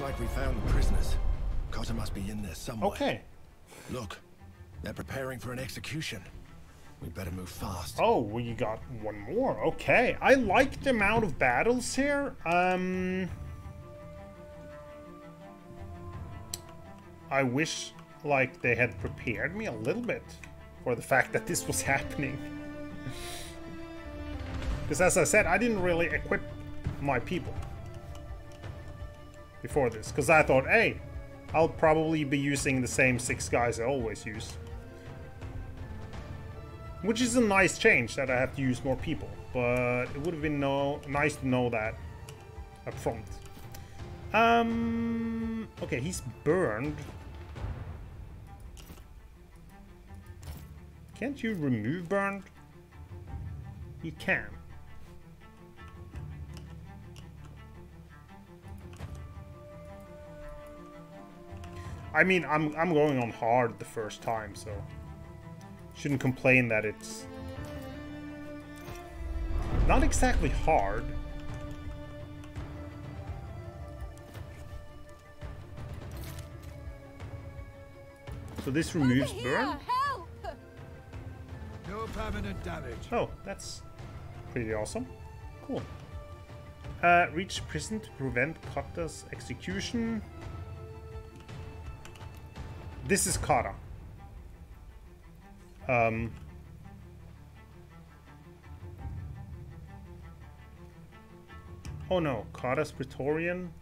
Looks like we found the prisoners. Cotta must be in there somewhere. Okay. Look, they're preparing for an execution. We better move fast. Oh, we got one more. Okay. I like the amount of battles here. Um... I wish, like, they had prepared me a little bit for the fact that this was happening. Because as I said, I didn't really equip my people before this. Because I thought, hey, I'll probably be using the same six guys I always use. Which is a nice change that I have to use more people. But it would have been no nice to know that up front. Um, okay, he's burned. Can't you remove burned? You can. I mean, I'm I'm going on hard the first time, so shouldn't complain that it's not exactly hard. So this removes burn? No permanent damage. Oh, that's pretty awesome. Cool. Uh, reach prison to prevent Cotta's execution. This is Cotta. Um, oh no, Cotta's Praetorian.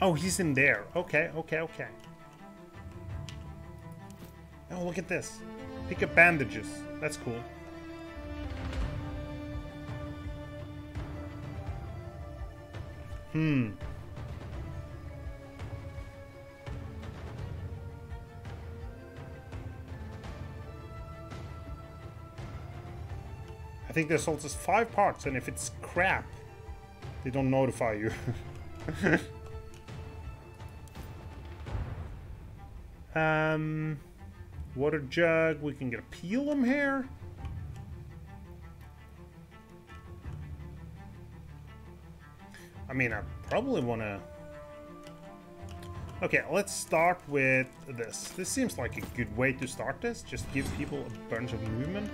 Oh, he's in there. Okay, okay, okay. Oh, look at this. Pick up bandages. That's cool. Hmm. Think there's also five parts, and if it's crap, they don't notify you. um, water jug. We can get a pilum here. I mean, I probably want to... Okay, let's start with this. This seems like a good way to start this. Just give people a bunch of movement.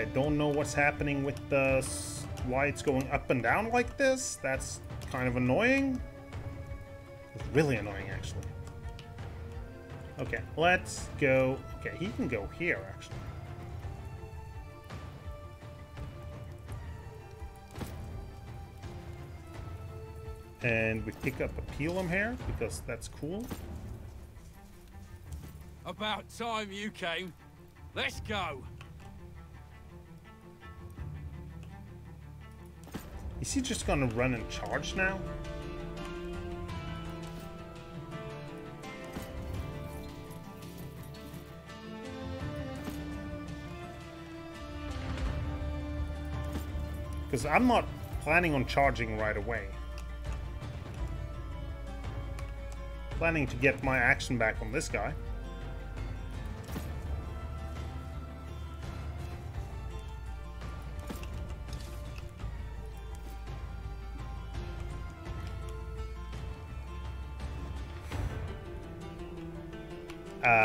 I don't know what's happening with the... Why it's going up and down like this. That's kind of annoying. It's really annoying, actually. Okay, let's go... Okay, he can go here, actually. And we pick up a pilum here, because that's cool. About time you came. Let's go. Is he just gonna run and charge now? Because I'm not planning on charging right away. Planning to get my action back on this guy.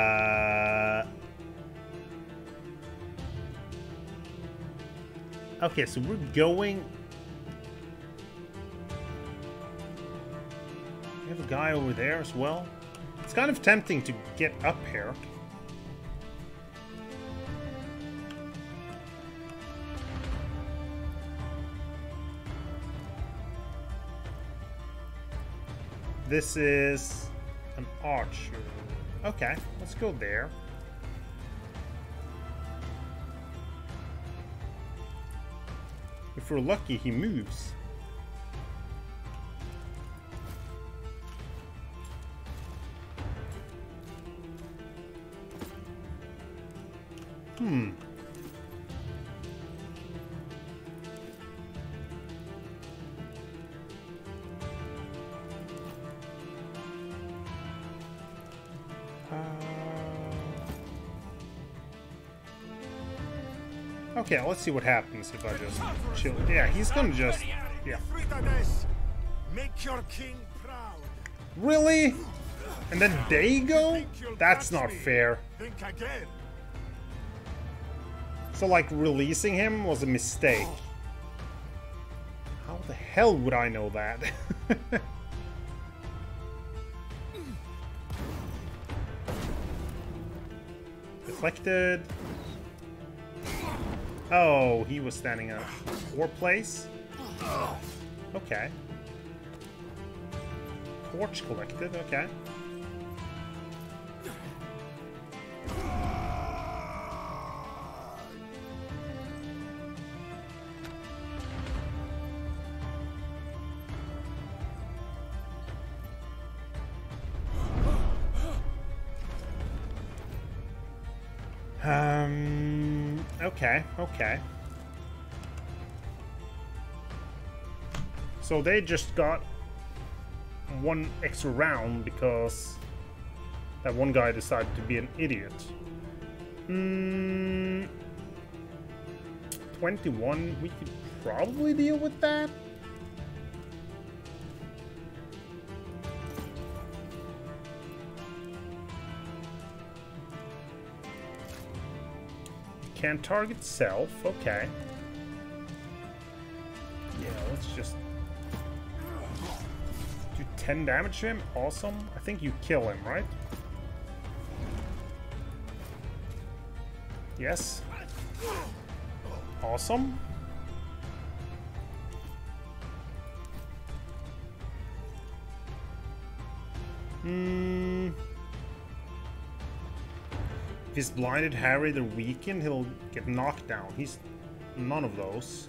Uh, okay, so we're going. We have a guy over there as well. It's kind of tempting to get up here. This is an archer. Okay, let's go there. If we're lucky, he moves. Let's see what happens if I just chill. Yeah, he's gonna just... Yeah. Make your king proud. Really? And then they go? That's not fair. Think again. So, like, releasing him was a mistake. How the hell would I know that? Deflected. Oh, he was standing up. War place? Okay. Torch collected, okay. Um, okay, okay. So they just got one extra round because that one guy decided to be an idiot. Hmm. 21, we could probably deal with that. Can't target self, okay. Yeah, let's just do 10 damage to him. Awesome. I think you kill him, right? Yes. Awesome. Hmm. If he's blinded, harried, or weakened, he'll get knocked down. He's none of those.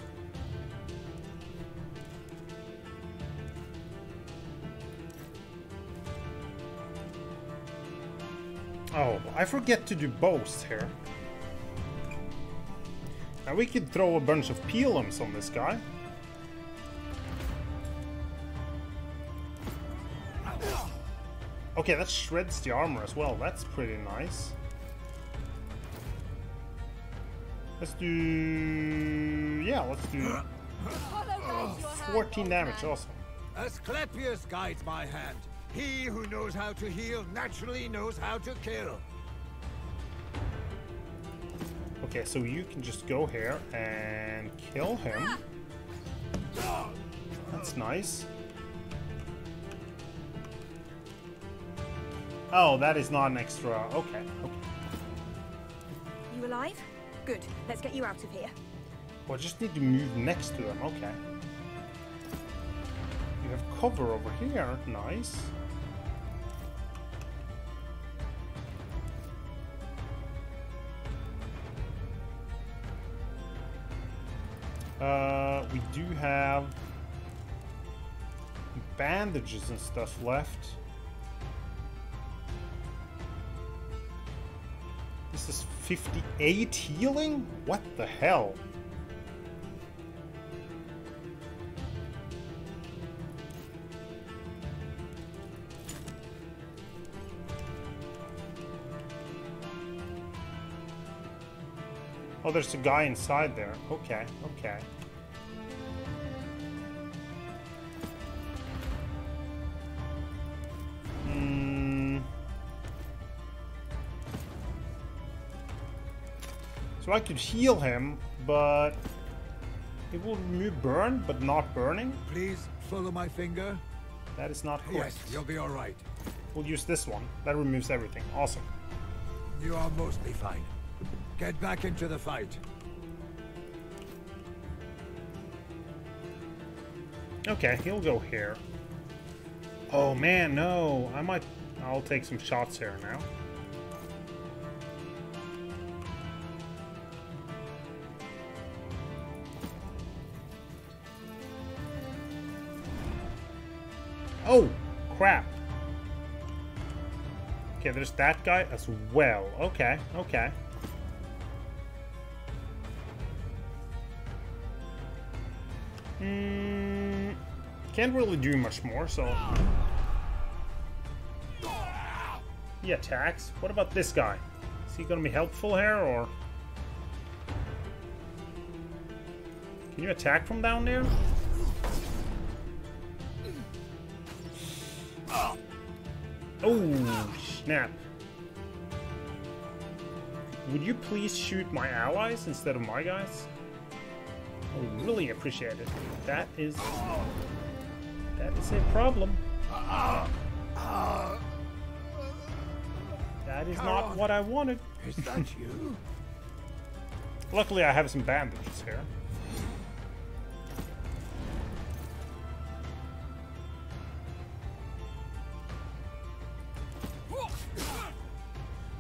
Oh, I forget to do both here. Now we could throw a bunch of pilums on this guy. Okay, that shreds the armor as well. That's pretty nice. Let's do... Yeah, let's do 14 damage, awesome. Asclepius guides my hand. He who knows how to heal naturally knows how to kill. Okay, so you can just go here and kill him. That's nice. Oh, that is not an extra. Okay, okay. You alive? Good. Let's get you out of here. Well, I just need to move next to them. Okay. You have cover over here. Nice. Uh, we do have bandages and stuff left. 58 healing? What the hell? Oh, there's a guy inside there. Okay, okay. So I could heal him, but it will remove burn, but not burning. Please follow my finger. That is not correct. Yes, you'll be all right. We'll use this one. That removes everything. Awesome. You are mostly fine. Get back into the fight. Okay, he'll go here. Oh man, no. I might... I'll take some shots here now. There's that guy as well. Okay, okay. Hmm, can't really do much more, so... He attacks. What about this guy? Is he gonna be helpful here, or...? Can you attack from down there? Oh, snap. Would you please shoot my allies instead of my guys? I would really appreciate it. That is... That is a problem. That is not what I wanted. Is that you? Luckily, I have some bandages here.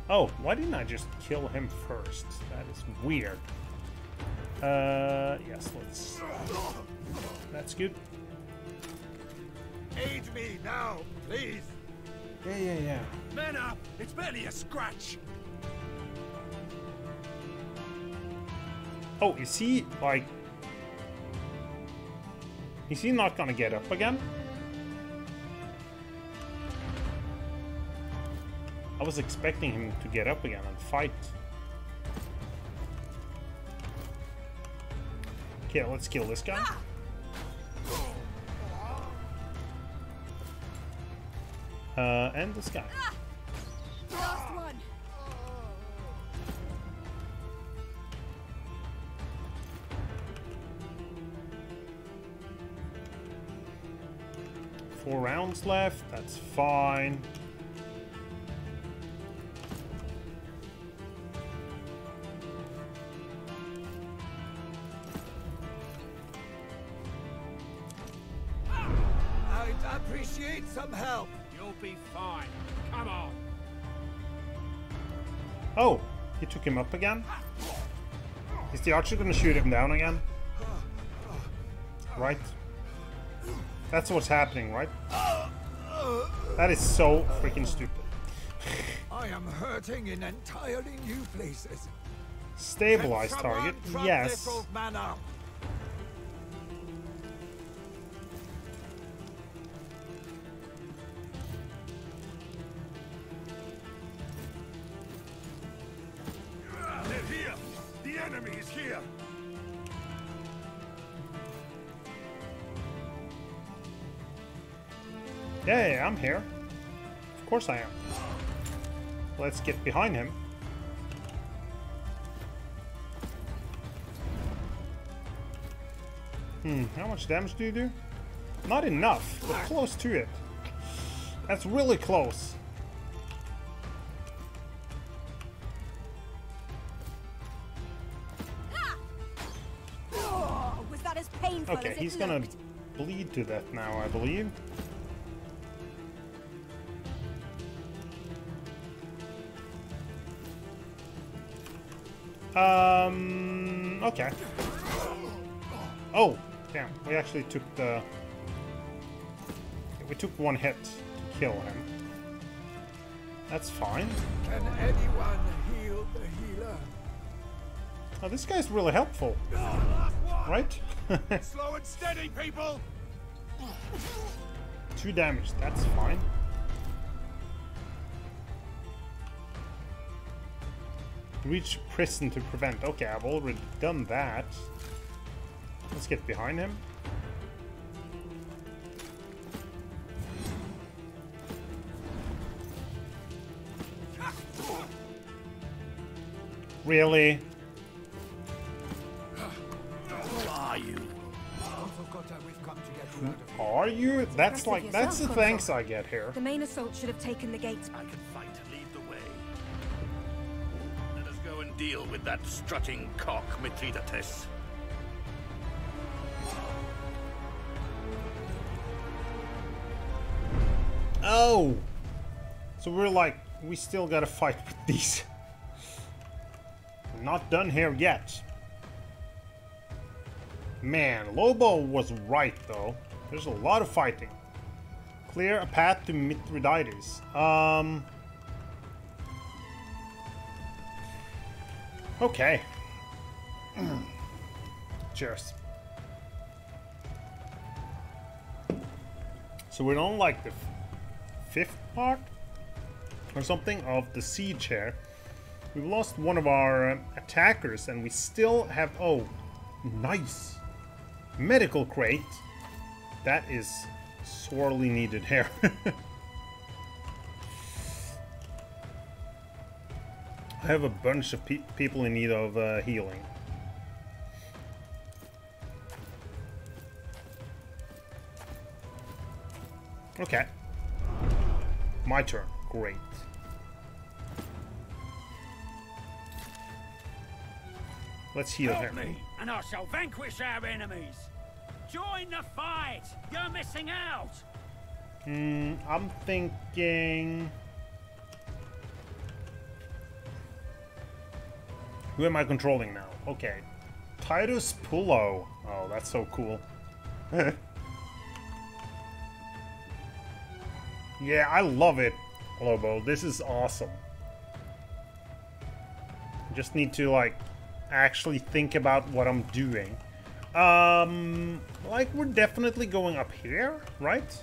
Oh, why didn't I just kill him first? That is weird. Uh, yes, let's... That's good. Aid me now, please. Yeah, yeah, yeah. Men up! It's barely a scratch! Oh, is he, like... Is he not gonna get up again? Was expecting him to get up again and fight. Okay, let's kill this guy. Uh, and this guy. Last one. Four rounds left, that's fine. I'd appreciate some help. You'll be fine. Come on. Oh, he took him up again? Is the archer gonna shoot him down again? Right? That's what's happening, right? That is so freaking stupid. I am hurting in entirely new places. Stabilize Can target, someone prop yes. Get behind him. Hmm, how much damage do you do? Not enough, but close to it. That's really close. Oh, was that as painful Okay, as it he's gonna bleed to death now, I believe. Okay. Oh, damn, we actually took the... We took one hit to kill him. That's fine. Can anyone heal the healer? Oh, this guy's really helpful, right? Slow and steady, people! Two damage, that's fine. Reach prison to prevent. Okay, I've already done that. Let's get behind him. Really? Who are you? For Cotta, we've come to get you out of here. Are you? That's Impressive like that's the yourself, thanks I get here. The main assault should have taken the gate. I can deal with that strutting cock, Mithridates. Oh! So we're like, we still gotta fight with these. Not done here yet. Man, Lobo was right though. There's a lot of fighting. Clear a path to Mithridates. Um. Okay. Cheers. So we're on like the fifth part or something of the siege here. We've lost one of our um, attackers and we still have... Oh, nice. Medical crate. That is sorely needed here. I have a bunch of pe people in need of uh, healing. Okay. My turn. Great. Let's heal Help him. me, and I shall vanquish our enemies. Join the fight. You're missing out. Hmm, I'm thinking... Who am I controlling now? Okay. Titus Pullo. Oh, that's so cool. yeah, I love it, Lobo. This is awesome. Just need to, like, actually think about what I'm doing. Um, like, we're definitely going up here, right?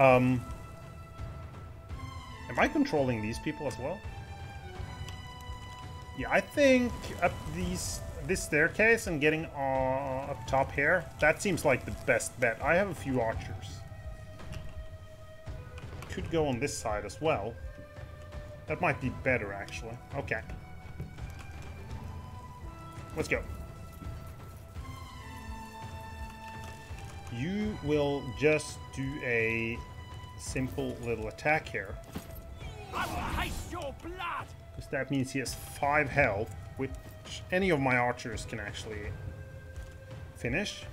Um, am I controlling these people as well? Yeah, I think up these this staircase and getting uh, up top here, that seems like the best bet. I have a few archers. Could go on this side as well. That might be better, actually. Okay. Let's go. You will just do a simple little attack here. Because that means he has 5 health, which any of my archers can actually finish.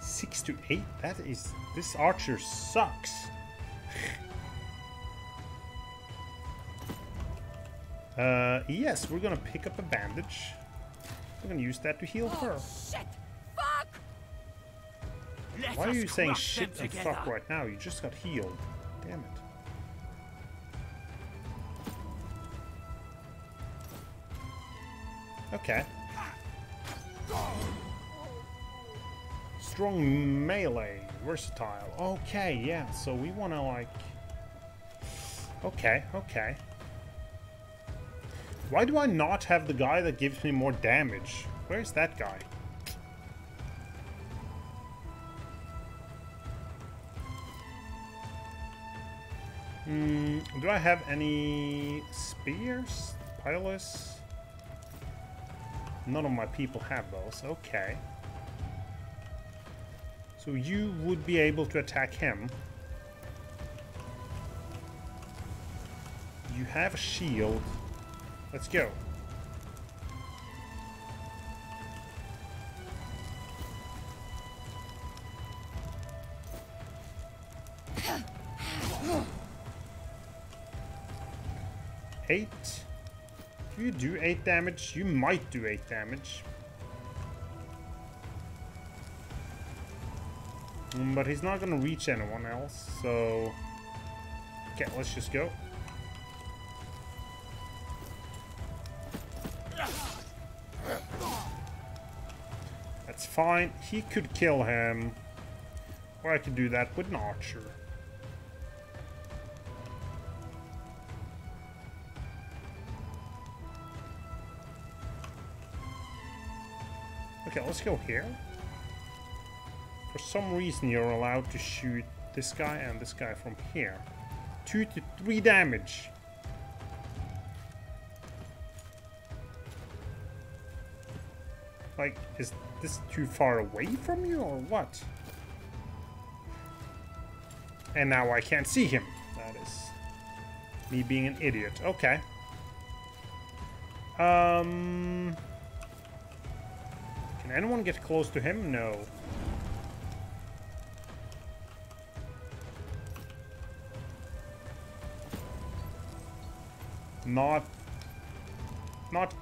Six to eight? That is... This archer sucks. uh, yes, we're gonna pick up a bandage. We're gonna use that to heal her. Shit! Let Why are you saying shit and together. fuck right now? You just got healed. Damn it. Okay. Strong melee, versatile. Okay, yeah, so we want to like... Okay, okay. Why do I not have the guy that gives me more damage? Where's that guy? Hmm, do I have any spears? Pilus? None of my people have those. Okay. So you would be able to attack him. You have a shield. Let's go. Eight. Do you do eight damage? You might do eight damage. Mm, But he's not gonna reach anyone else, so... Okay, let's just go. That's fine. He could kill him. Or I could do that with an archer. Okay, let's go here. For some reason you're allowed to shoot this guy and this guy from here. Two to three damage. Like, is this too far away from you or what? And now I can't see him. That is me being an idiot. Okay. Um... Can anyone get close to him? No. Not... Not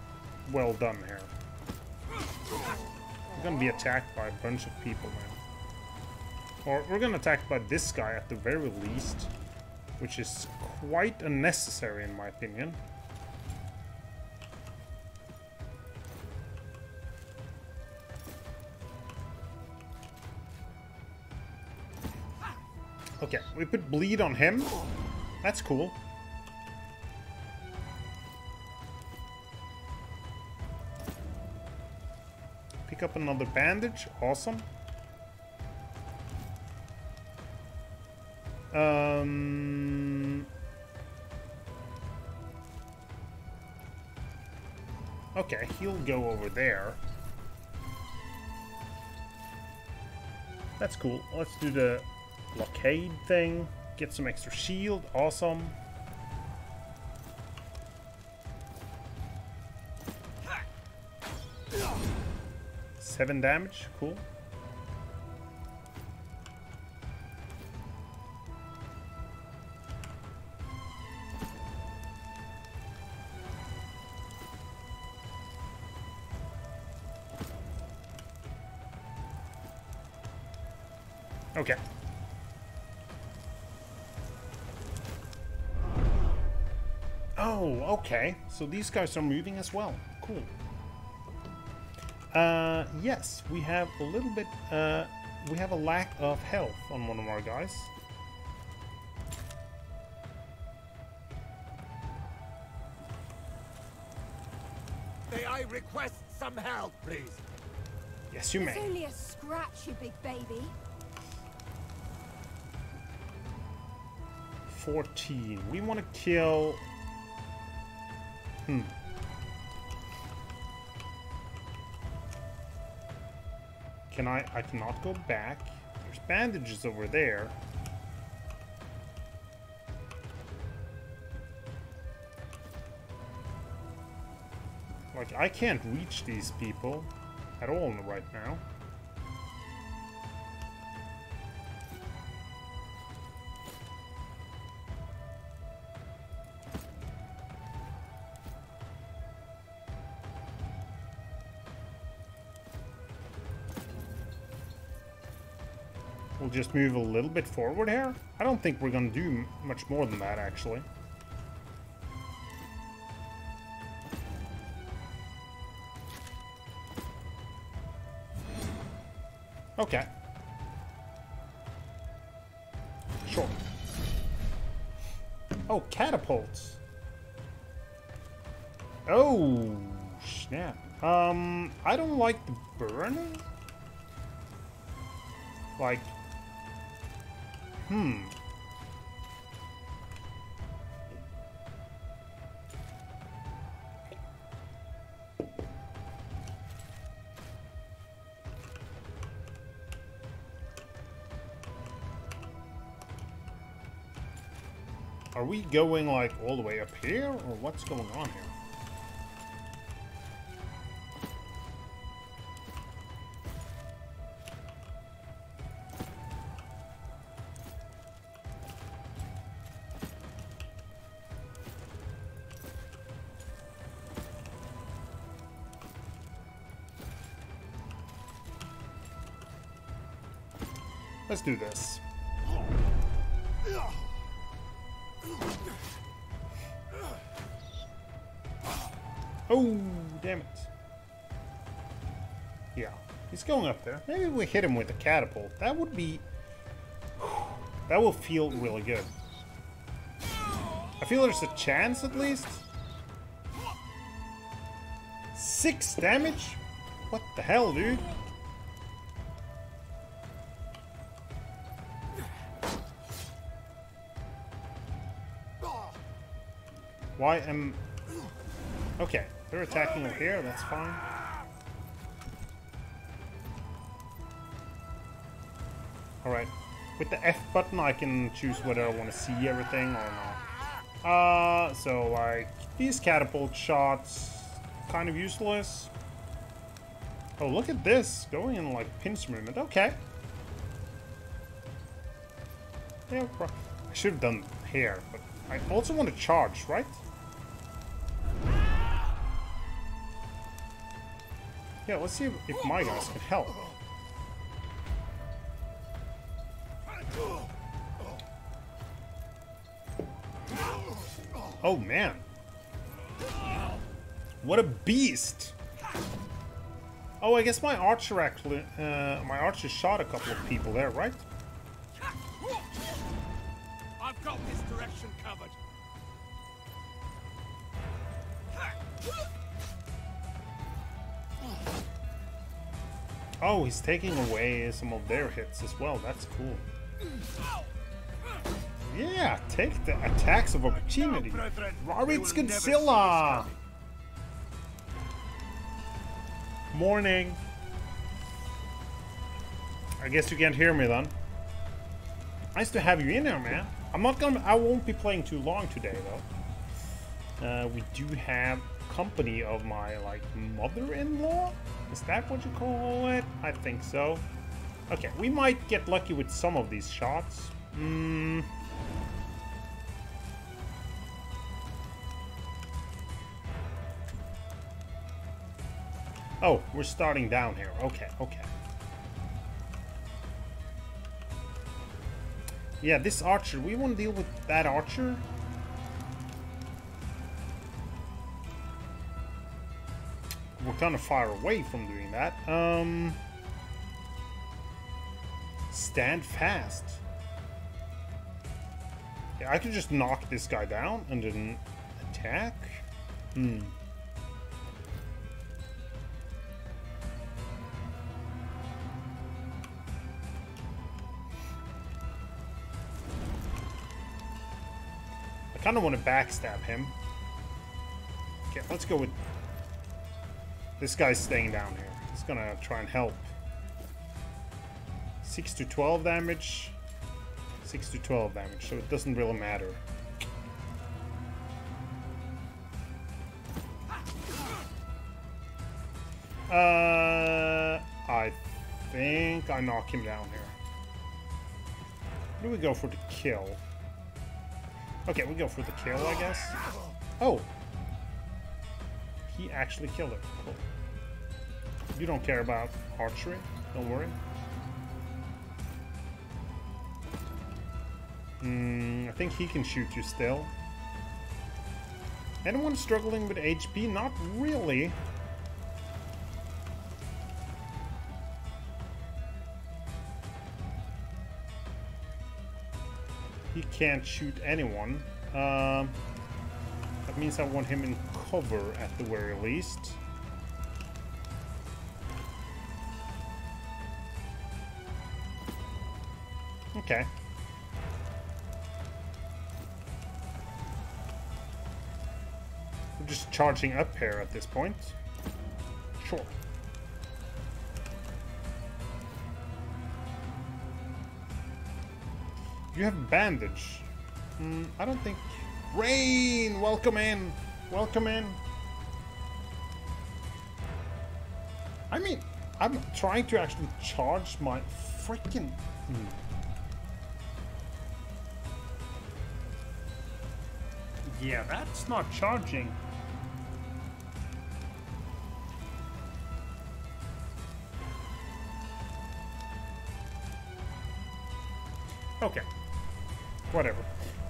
well done here. We're gonna be attacked by a bunch of people now. Or we're gonna attacked by this guy at the very least. Which is quite unnecessary in my opinion. We put bleed on him. That's cool. Pick up another bandage. Awesome. Um... Okay, he'll go over there. That's cool. Let's do the blockade thing. Get some extra shield. Awesome. Seven damage. Cool. Okay. So these guys are moving as well. Cool. Uh, yes, we have a little bit, uh, we have a lack of health on one of our guys. May I request some help, please? Yes, you may. It's only a scratch, you big baby. 14. We want to kill... Hmm. Can I... I cannot go back. There's bandages over there. Like, I can't reach these people at all right now. Just move a little bit forward here. I don't think we're gonna do much more than that, actually. Okay. Sure. Oh, catapults. Oh, snap. Um, I don't like the burning. Like, Hmm. Are we going like all the way up here or what's going on here? Let's do this. Oh, damn it. Yeah, he's going up there. Maybe we hit him with a catapult. That would be... That will feel really good. I feel there's a chance at least. Six damage? What the hell, dude? Why am... Okay, they're attacking over here, that's fine. Alright, with the F button I can choose whether I want to see everything or not. Uh, so like, these catapult shots, kind of useless. Oh, look at this, going in like pinch movement, okay. Yeah, I should have done here, but I also want to charge, right? Yeah, let's see if, my guys can help. Oh man. What a beast! Oh, I guess my archer actually, uh, my archer shot a couple of people there, right? I've got this direction covered. Oh, he's taking away some of their hits as well. That's cool. Yeah, take the attacks of opportunity. brethren, Roritz we see Godzilla! Morning. I guess you can't hear me then. Nice to have you in here, man. I'm not gonna. I won't be playing too long today, though. Uh, we do have company of my like mother-in-law. Is that what you call it? I think so. Okay, we might get lucky with some of these shots. Hmm. Oh, we're starting down here. Okay, okay. Yeah, this archer. We want to deal with that archer. We're kind of far away from doing that. Um, stand fast. Yeah, I could just knock this guy down and then attack. Hmm. I kind of want to backstab him. Okay, let's go with... This guy's staying down here. He's gonna try and help. 6 to 12 damage. 6 to 12 damage, so it doesn't really matter. Uh, I think I knock him down here. Do we go for the kill? Okay, we go for the kill, I guess. Oh! He actually killed her. Cool. You don't care about archery, don't worry. Hmm, I think he can shoot you still. Anyone struggling with HP? Not really. He can't shoot anyone. Um, means I want him in cover at the very least. Okay. We're just charging up here at this point. Sure. You have bandage. Hmm, I don't think... Rain! Welcome in! Welcome in! I mean, I'm trying to actually charge my freaking... Yeah, that's not charging.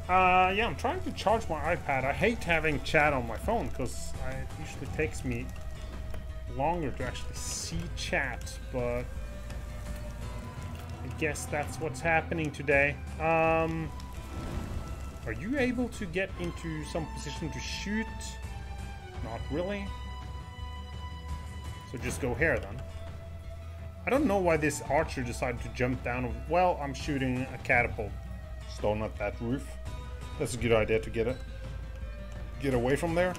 Uh, yeah, I'm trying to charge my iPad. I hate having chat on my phone because it usually takes me longer to actually see chat, but I guess that's what's happening today. Um, are you able to get into some position to shoot? Not really. So just go here then. I don't know why this archer decided to jump down. Well, I'm shooting a catapult stone at that roof. That's a good idea to get it. Get away from there.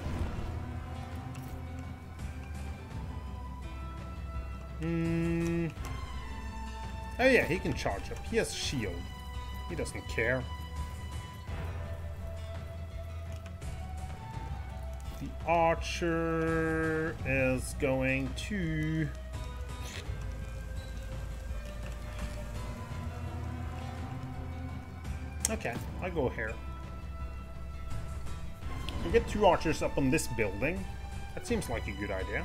Hmm. Oh yeah, he can charge up. He has shield. He doesn't care. The archer is going to... Okay, I'll go here. We'll get two archers up on this building. That seems like a good idea.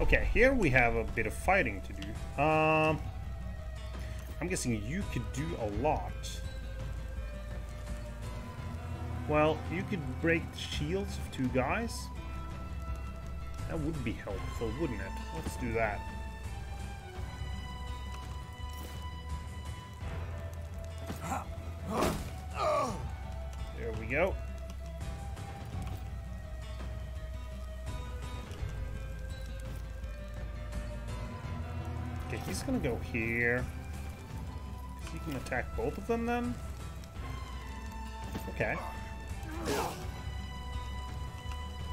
Okay, here we have a bit of fighting to do. Um, I'm guessing you could do a lot. Well, you could break the shields of two guys. That would be helpful, wouldn't it? Let's do that. go. Okay, he's gonna go here. He can attack both of them then? Okay.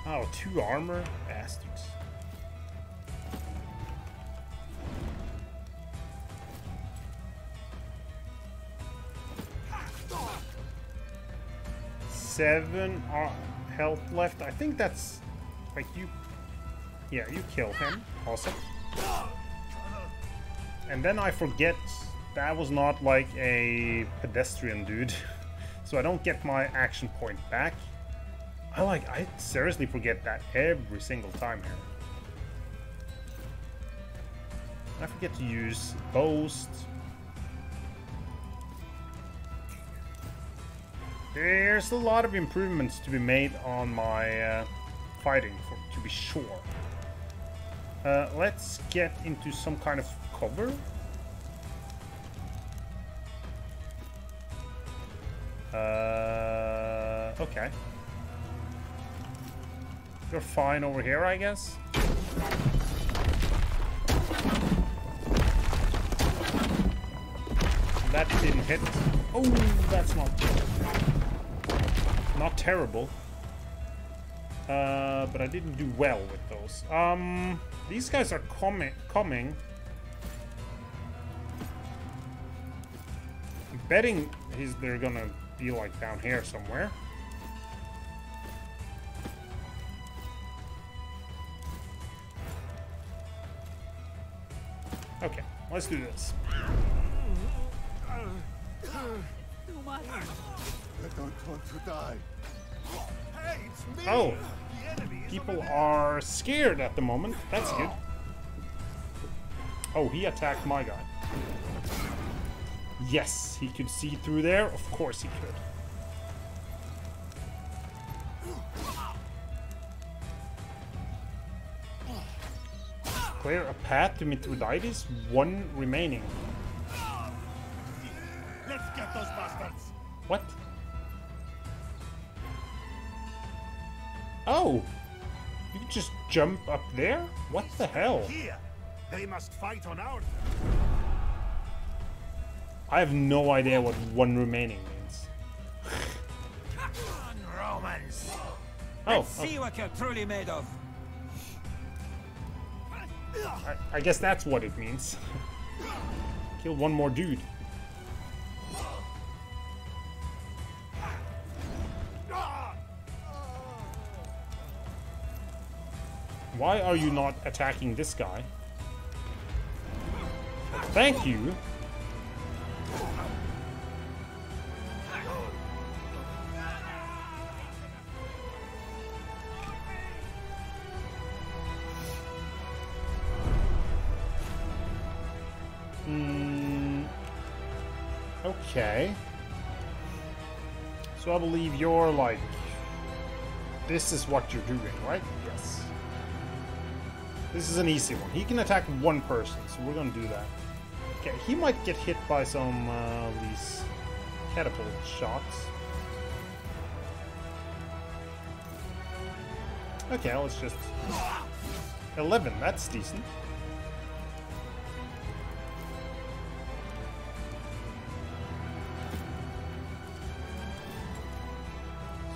Oh, two armor? Bastards. Seven uh, health left. I think that's like you. Yeah, you kill him. Awesome. And then I forget that was not like a pedestrian dude. so I don't get my action point back. I like, I seriously forget that every single time here. I forget to use Boast. There's a lot of improvements to be made on my uh, fighting, for, to be sure. Uh, let's get into some kind of cover. Uh, okay. You're fine over here, I guess? That didn't hit. Oh, that's not not terrible. Uh, but I didn't do well with those. Um, these guys are coming. Coming. I'm betting he's, they're gonna be like down here somewhere. Okay, let's do this. I don't want to die. Hey! Oh, people are scared at the moment. That's good. Oh, he attacked my guy. Yes, he could see through there. Of course he could. Clear a path to Mithridates. One remaining. Let's get those bastards! What? Oh! You can just jump up there? What the hell? Here! They must fight on our I have no idea what one remaining means. on, Romans! Oh, See oh. what you're truly made of. I, I guess that's what it means. Kill one more dude. Why are you not attacking this guy? Thank you. Hmm. Okay. So I believe you're like. This is what you're doing, right? Yes. This is an easy one. He can attack one person, so we're gonna do that. Okay, he might get hit by some uh, these catapult shots. Okay, let's just. 11, that's decent.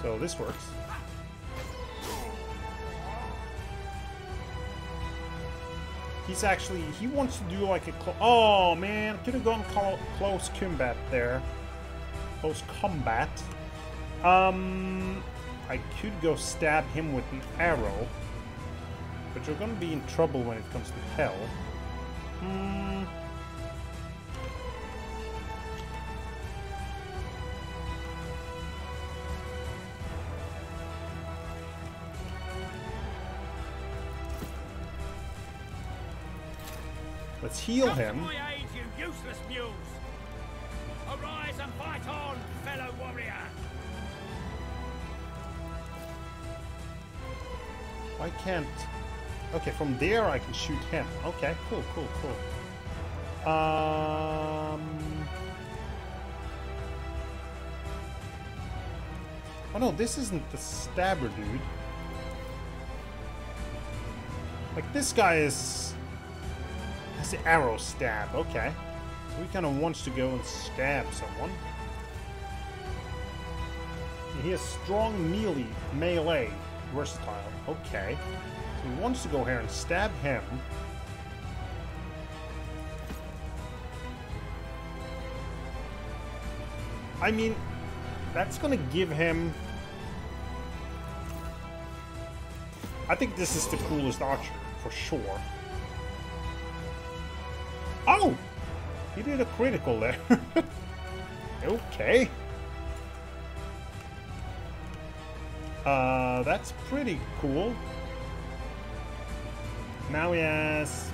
So this works. He's actually, he wants to do like a Oh man, could have gone clo- close combat there. Close combat. Um, I could go stab him with an arrow. But you're gonna be in trouble when it comes to hell. Hmm. Let's heal Come him. aid, you useless mules! Arise and fight on, fellow warrior! Why can't... Okay, from there I can shoot him. Okay, cool, cool, cool. Um... Oh no, this isn't the stabber dude. Like, this guy is... That's the arrow stab. Okay. So he kind of wants to go and stab someone. He has strong melee, melee, versatile. Okay. So he wants to go here and stab him. I mean, that's gonna give him... I think this is the coolest archer, for sure. He did a critical there. okay. Uh, that's pretty cool. Now he has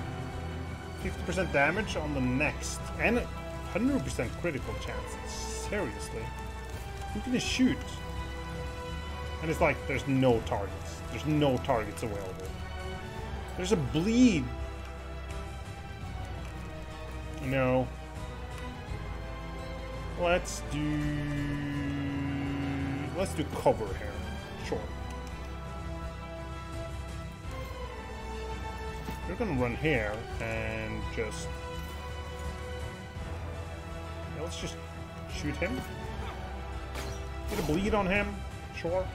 50% damage on the next, and 100% critical chance. Seriously. Who can shoot? And it's like, there's no targets. There's no targets available. There's a bleed. No. Let's do... Let's do cover here. Sure. We're gonna run here and just... Yeah, let's just shoot him. Get a bleed on him. Sure.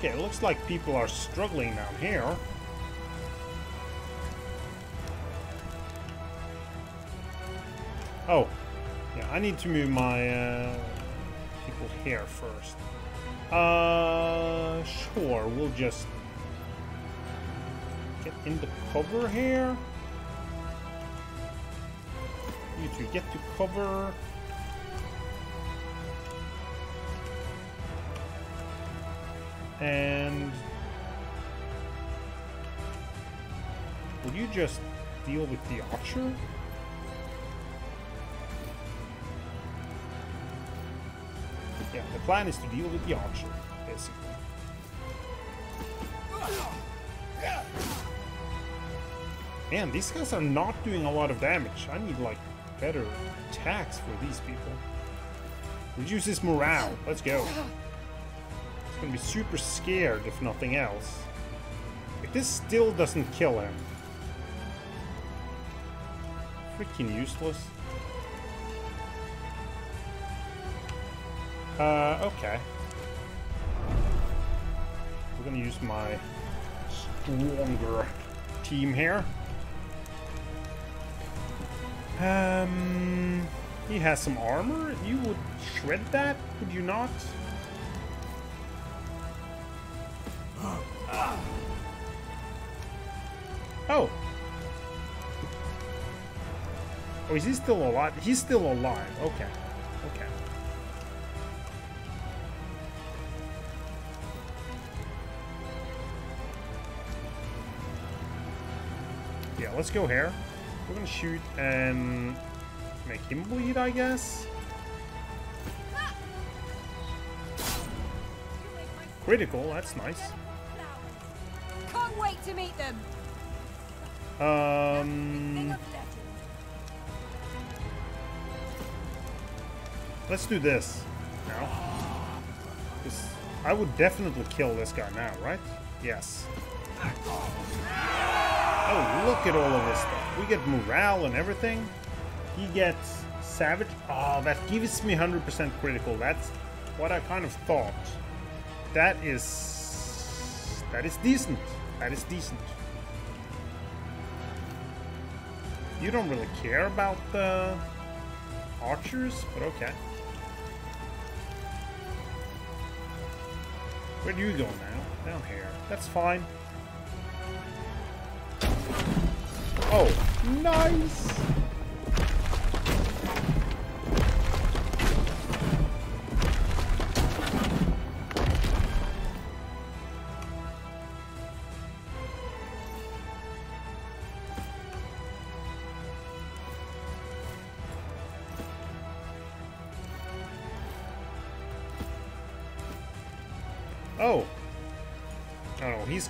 Okay, it looks like people are struggling down here. Oh, yeah, I need to move my uh, people here first. Uh, sure, we'll just get in the cover here. You two get to cover. And will you just deal with the archer? Yeah, the plan is to deal with the archer, basically. Man, these guys are not doing a lot of damage. I need, like, better attacks for these people. Reduces morale. Let's go. Gonna be super scared, if nothing else. If this still doesn't kill him. Freaking useless. Uh, okay. We're gonna use my stronger team here. Um, he has some armor. You would shred that, would you not? Oh, is he still alive? He's still alive. Okay. Okay. Yeah, let's go here. We're gonna shoot and make him bleed, I guess. Critical, that's nice. Can't wait to meet them. Um, let's do this now. 'Cause I would definitely kill this guy now, right? Yes. Oh, look at all of this stuff. We get morale and everything. He gets savage. Oh, that gives me 100% critical. That's what I kind of thought. That is... That is decent. That is decent. You don't really care about the archers, but okay. Where do you go now? Down here. That's fine. Oh, nice!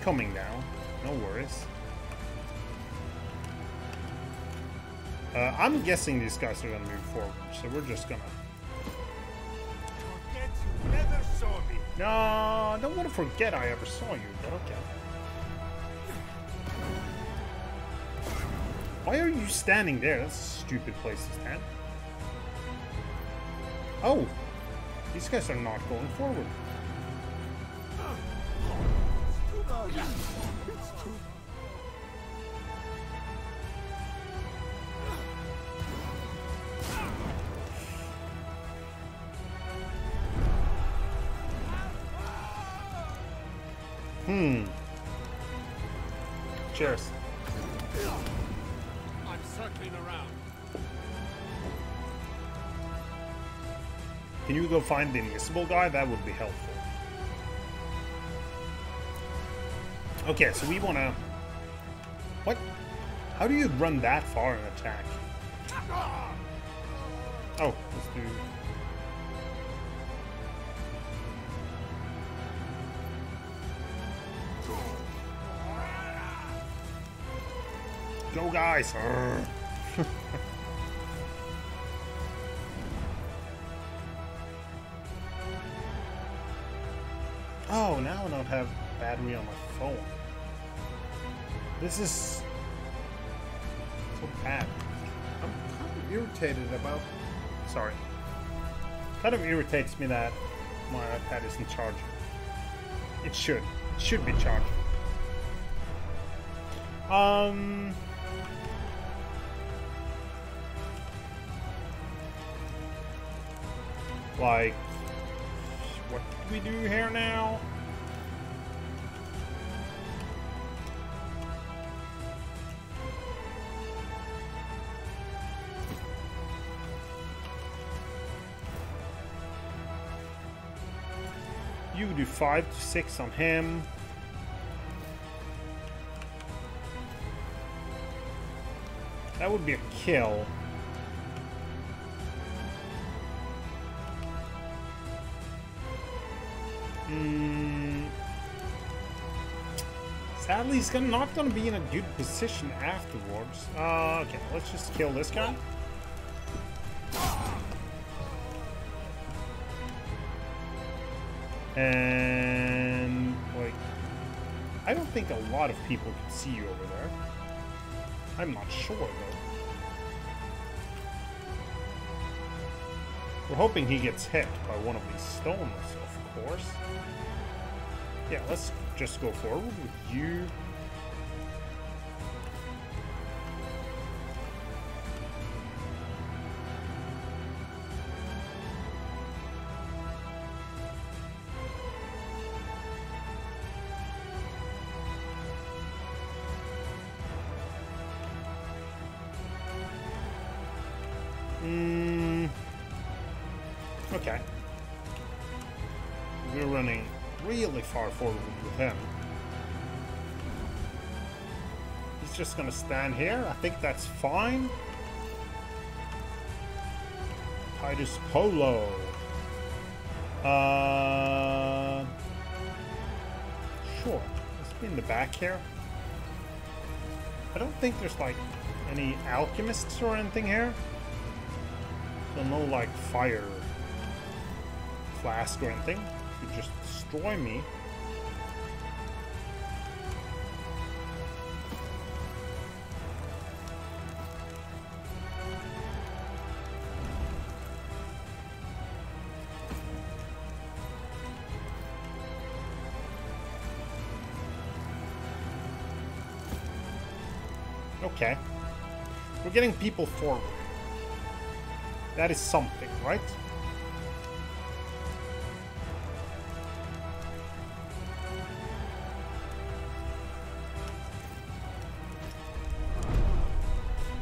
coming now. No worries. Uh, I'm guessing these guys are gonna move forward, so we're just gonna... No, I don't want to forget I ever saw you, but okay. Why are you standing there? That's a stupid place to stand. Oh! These guys are not going forward. Hmm. Cheers. I'm circling around. Can you go find the invisible guy? That would be helpful. Okay, so we want to... What? How do you run that far and attack? Oh, let's do... Go, guys! Oh, now I don't have battery on my phone. This is so bad. I'm kind of irritated about. Sorry. Kind of irritates me that my iPad isn't charging. It should. It should be charging. Um. Like, what do we do here now? Do five to six on him. That would be a kill. Hmm. Sadly, he's not going to be in a good position afterwards. Uh, okay, let's just kill this guy. And, a lot of people can see you over there. I'm not sure, though. We're hoping he gets hit by one of these stones, of course. Yeah, let's just go forward with you. Just gonna stand here. I think that's fine. Titus Polo. Uh, sure. Let's be in the back here. I don't think there's like any alchemists or anything here. So no like fire flask or anything. You just destroy me. We're getting people forward. That is something, right?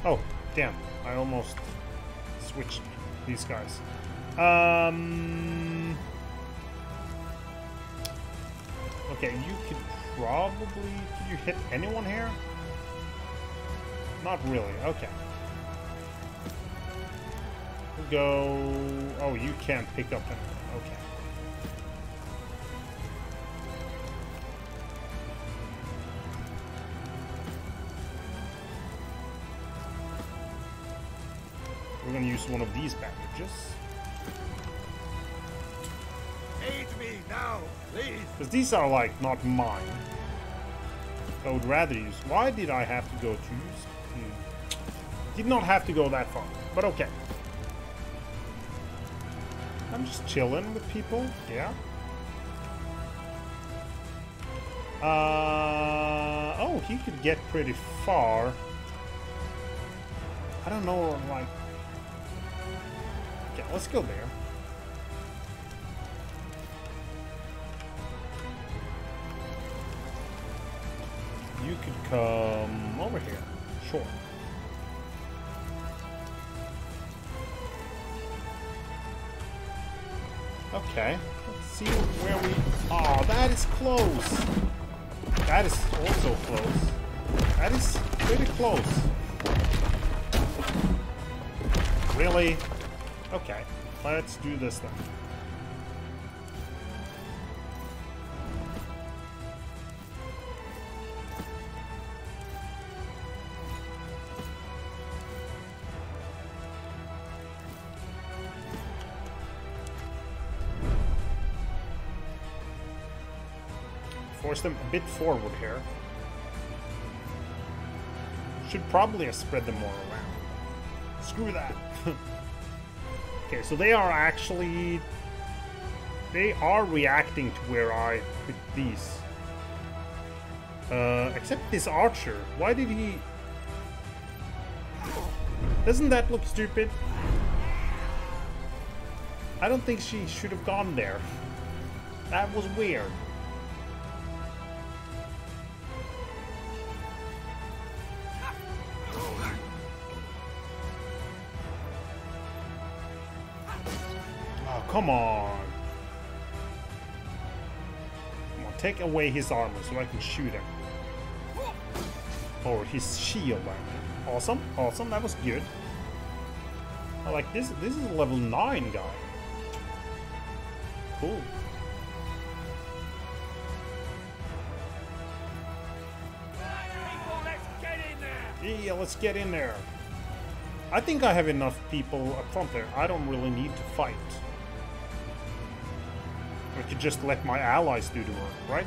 Oh, damn. I almost switched these guys. Um... Okay, you could probably... Could you hit anyone here? Not really. Okay. We'll go... Oh, you can't pick up anything. Okay. We're gonna use one of these packages. Aid me! Now, please. Because these are like not mine. I would rather use. Why did I have to go to use? Hmm. Did not have to go that far, but okay. I'm just chilling with people. Yeah. Uh oh, he could get pretty far. I don't know, like. Okay, let's go there. You could come over here. Sure. Okay. Let's see where we... Oh, that is close. That is also close. That is pretty close. Really? Okay. Let's do this then. Force them a bit forward here. Should probably have spread them more around. Screw that. okay, so they are actually... They are reacting to where I put these. Uh, except this archer. Why did he... Doesn't that look stupid? I don't think she should have gone there. That was weird. Come on. Come on, take away his armor so I can shoot him. Or his shield, mean. Awesome, awesome, that was good. I like this, this is a level 9 guy. Cool. Yeah, let's get in there. I think I have enough people up front there. I don't really need to fight. Could just let my allies do the work, right?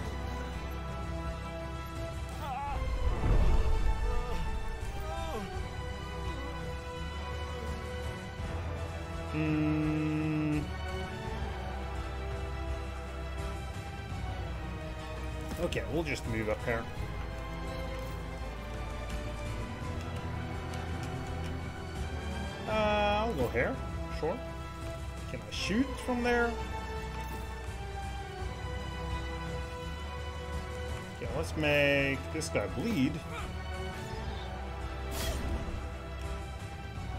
Hmm. Okay, we'll just move up here. Uh, I'll go here. Sure. Can I shoot from there? Make this guy bleed.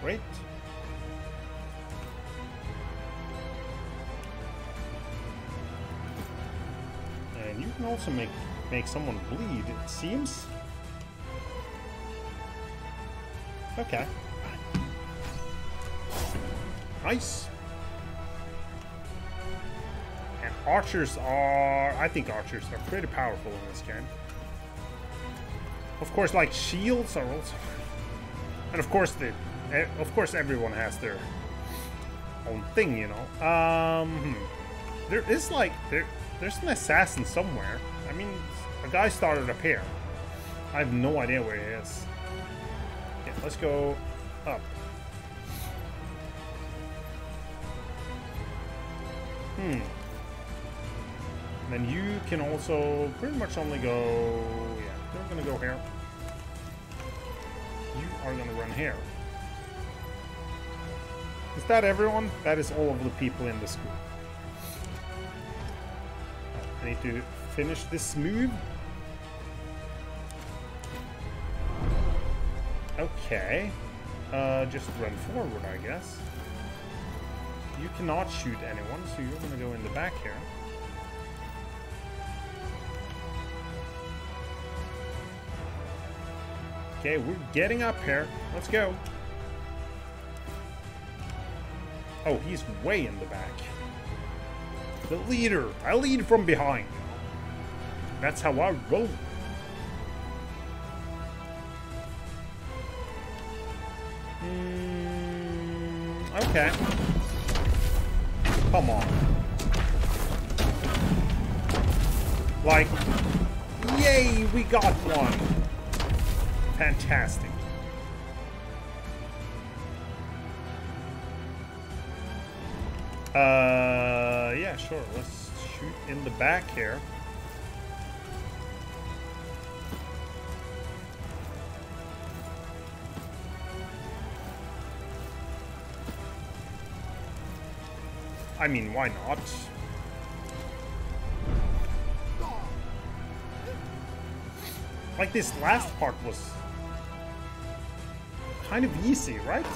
Great. And you can also make make someone bleed, it seems. Okay. Nice. And archers are... I think archers are pretty powerful in this game. Of course, like, shields are also... And of course, the... Of course, everyone has their own thing, you know. Um, hmm. There is, like... There, there's an assassin somewhere. I mean, a guy started up here. I have no idea where he is. Okay, let's go up. Hmm. Then you can also pretty much only go... Yeah, you're gonna go here. You are gonna run here. Is that everyone? That is all of the people in the school. I need to finish this move. Okay. Uh, just run forward, I guess. You cannot shoot anyone, so you're gonna go in the back here. Okay, we're getting up here. Let's go. Oh, he's way in the back. The leader. I lead from behind. That's how I roll. Hmm, okay. Come on. Like, yay, we got one. Fantastic. Uh, yeah, sure. Let's shoot in the back here. I mean, why not? Like this last part was kind of easy, right?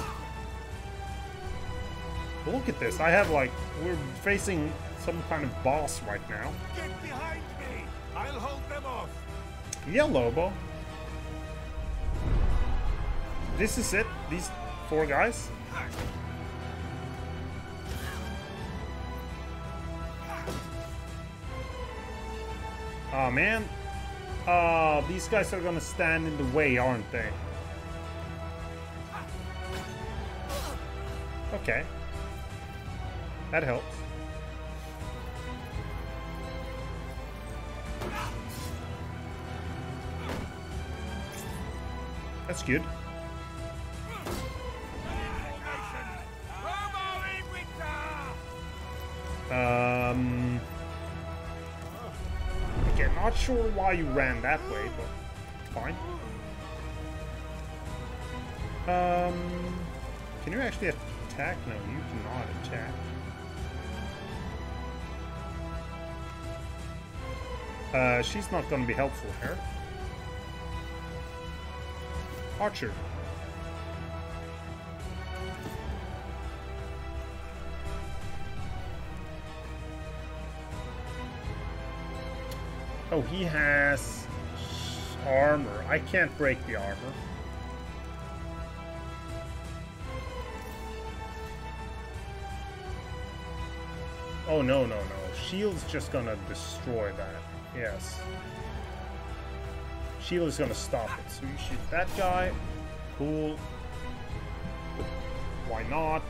Look at this. I have like we're facing some kind of boss right now. Get behind me! I'll hold them off! Yeah, Lobo. This is it. These four guys. Oh man. Oh, these guys are gonna stand in the way, aren't they? Okay. That helps. That's good. Um. Okay, not sure why you ran that way, but fine. Um, can you actually attack? No, you cannot attack. Uh, she's not going to be helpful here. Archer. Oh, he has armor. I can't break the armor. Oh, no, no, no. Shield's just gonna destroy that. Yes. Shield is gonna stop it. So you shoot that guy. Cool. Why not?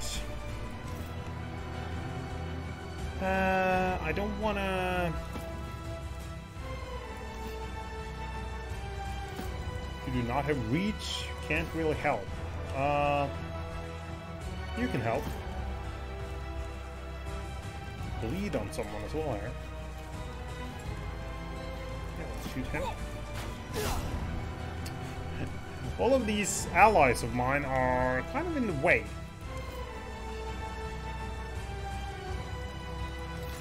Uh, I don't wanna... You do not have reach. Can't really help. Uh, you can help. Bleed on someone as well here. Yeah, let's shoot him. All of these allies of mine are kind of in the way.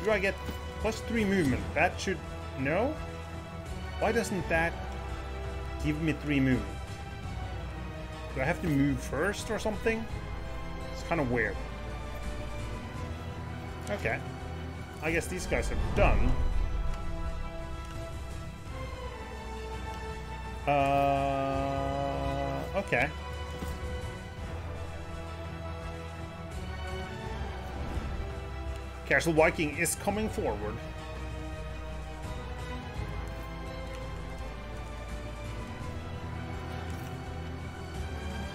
Do I get plus three movement? That should... No? Why doesn't that give me three movement? Do I have to move first or something? It's kind of weird. Okay. I guess these guys are done. Uh, okay. Casual Viking is coming forward.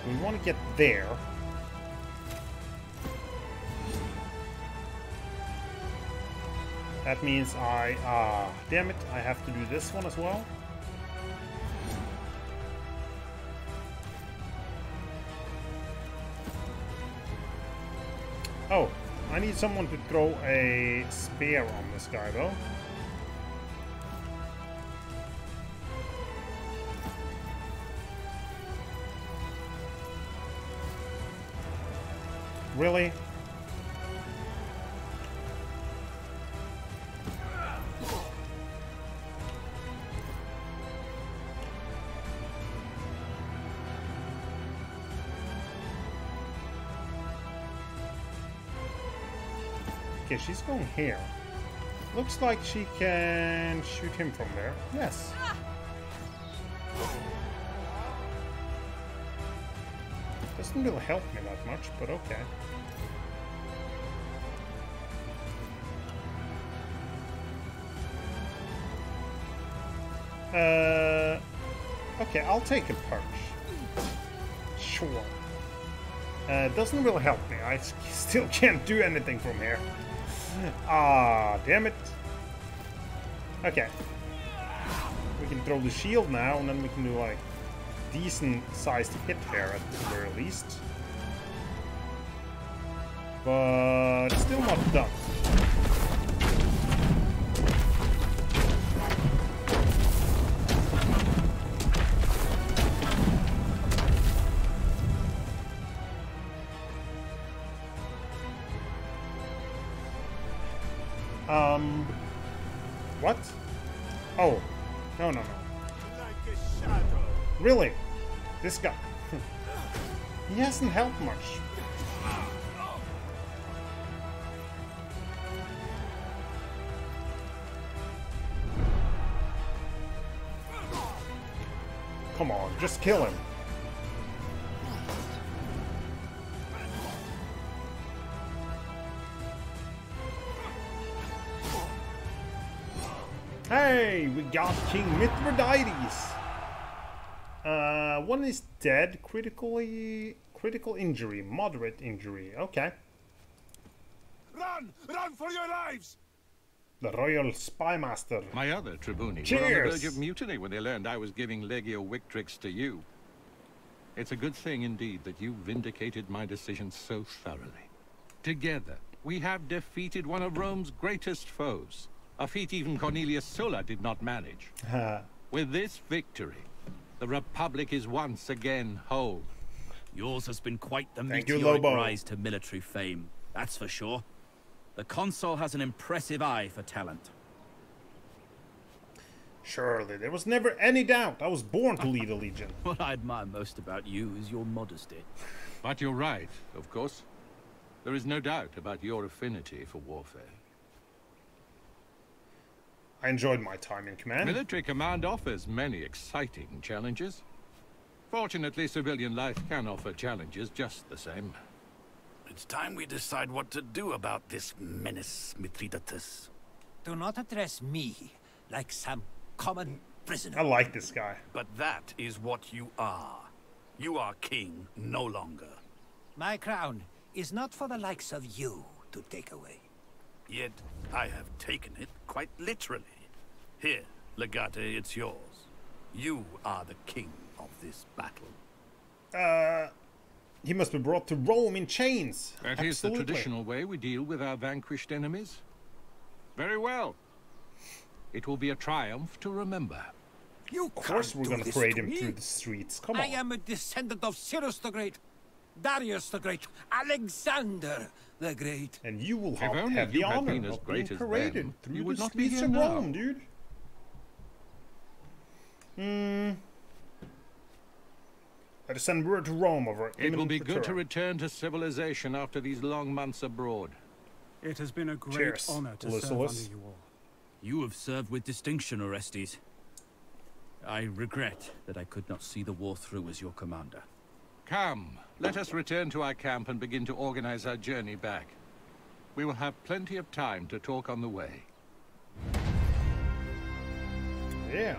We want to get there. That means I, ah, damn it, I have to do this one as well. Oh, I need someone to throw a spear on this guy, though. Really? Okay, she's going here. Looks like she can shoot him from there. Yes. Doesn't really help me that much, but okay. Uh, okay, I'll take a perch. Sure. Uh, doesn't really help me. I still can't do anything from here. Ah, damn it. Okay. We can throw the shield now, and then we can do like decent sized hit there at the very least. But still not done. He hasn't helped much. Come on, just kill him. Hey, we got King Mithridates. Uh, one is dead. Critically, critical injury, moderate injury. Okay. Run! Run for your lives! The Royal Spymaster. My other tribuni were on the Cheers. verge of mutiny when they learned I was giving Legio Victrix to you. It's a good thing indeed that you vindicated my decision so thoroughly. Together, we have defeated one of Rome's greatest foes, a feat even Cornelius Sulla did not manage. With this victory, the Republic is once again whole. Yours has been quite the Thank meteoric Lobo. rise to military fame, that's for sure. The consul has an impressive eye for talent. Surely, there was never any doubt. I was born to lead a legion. What I admire most about you is your modesty. But you're right, of course. There is no doubt about your affinity for warfare. I enjoyed my time in command. Military command offers many exciting challenges. Fortunately, civilian life can offer challenges just the same. It's time we decide what to do about this menace, Mithridates. Do not address me like some common prisoner. I like this guy. But that is what you are. You are king no longer. My crown is not for the likes of you to take away. Yet I have taken it quite literally. Here, Legate, it's yours. You are the king of this battle. Uh, he must be brought to Rome in chains. That is the traditional way we deal with our vanquished enemies. Very well. It will be a triumph to remember. You Of course, we're gonna parade him through the streets. Come on. I am a descendant of Cyrus the Great, Darius the Great, Alexander the Great. And you will have, only have the you had honor been as of being great as paraded them, through you the would not be streets here of now. Rome, dude. Hmm. Let us send word to Rome of our It will imminent be good to return. return to civilization after these long months abroad. It has been a great Cheers, honor to Ulysses. serve under you all. You have served with distinction, Orestes. I regret that I could not see the war through as your commander. Come, let us return to our camp and begin to organize our journey back. We will have plenty of time to talk on the way. Yeah.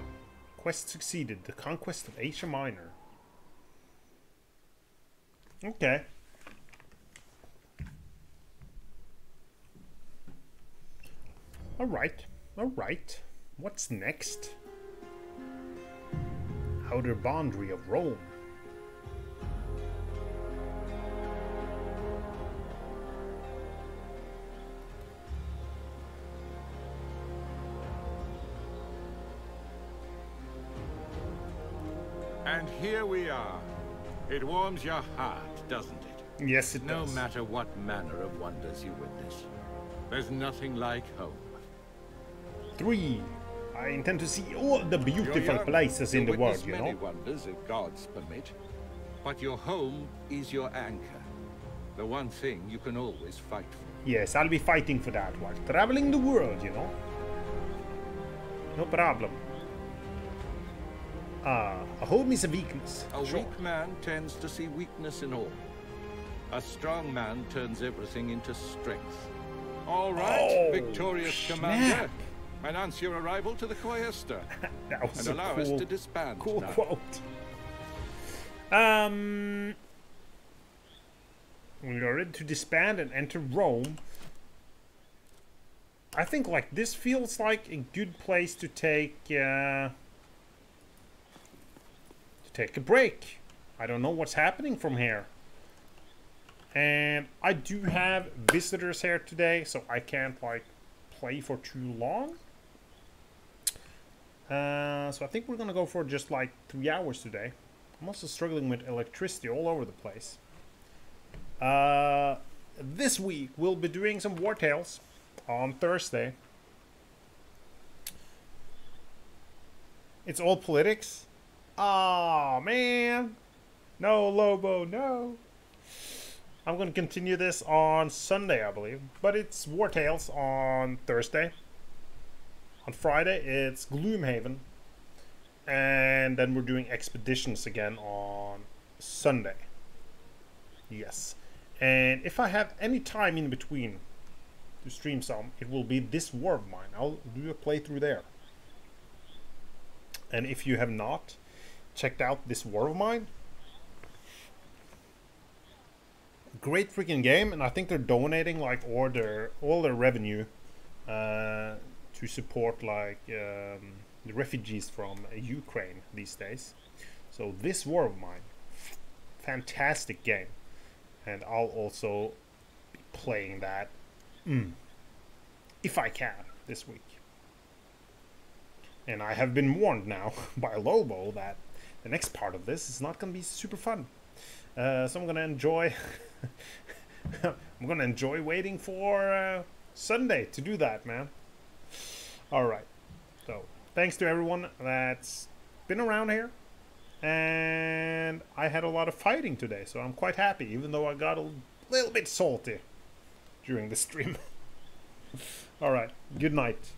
Quest succeeded. The conquest of Asia Minor. Okay. Alright. Alright. What's next? Outer boundary of Rome. And here we are. It warms your heart, doesn't it? Yes, it No does. No matter what manner of wonders you witness, there's nothing like home. Three. I intend to see all the beautiful young. places in the world, you many know? wonders if gods permit. But your home is your anchor. The one thing you can always fight for. Yes, I'll be fighting for that while traveling the world, you know? No problem. Ah, a home is a weakness. A sure. weak man tends to see weakness in all. A strong man turns everything into strength. All right, Oh, victorious snap. commander. Announce your arrival to the was and allow cool, us to disband cool now. quote. Um, we are ready to disband and enter Rome. I think like this feels like a good place to take uh, take a break. I don't know what's happening from here. And I do have visitors here today, so I can't like play for too long. Uh, so I think we're gonna go for just like three hours today. I'm also struggling with electricity all over the place. Uh, this week we'll be doing some Wartales on Thursday. It's all politics. Oh man. No, Lobo, no. I'm going to continue this on Sunday, I believe. But it's Wartales on Thursday. On Friday, it's Gloomhaven. And then we're doing Expeditions again on Sunday. Yes. And if I have any time in between to stream some, it will be this War of mine. I'll do a playthrough there. And if you have not checked out this War of mine, great freaking game, and I think they're donating like all their all their revenue uh, to support like um, the refugees from Ukraine these days. So this War of mine, fantastic game, and I'll also be playing that mm, if I can this week. And I have been warned now by Lobo that the next part of this is not going to be super fun. Uh, so I'm going to enjoy. I'm going to enjoy waiting for uh, Sunday to do that, man. All right. So thanks to everyone that's been around here. And I had a lot of fighting today, so I'm quite happy, even though I got a little bit salty during the stream. All right. Good night.